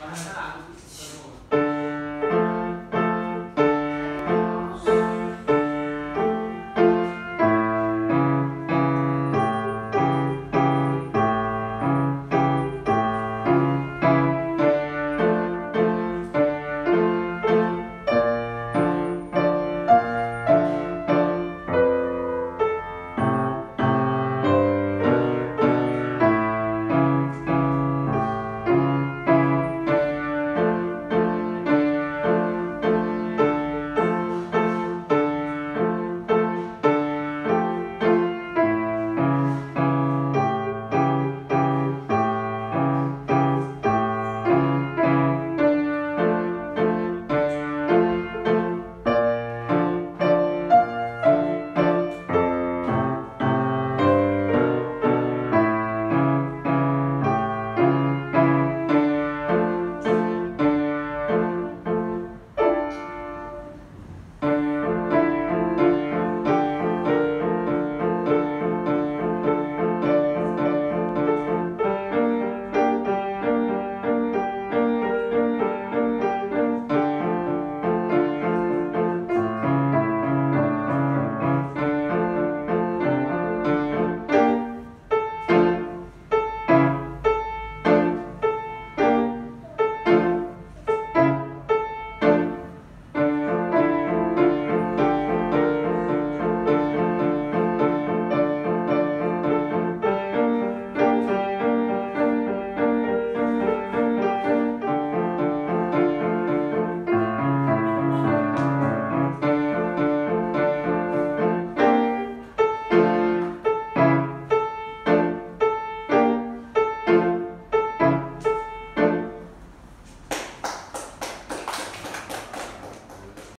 晚上他俩都。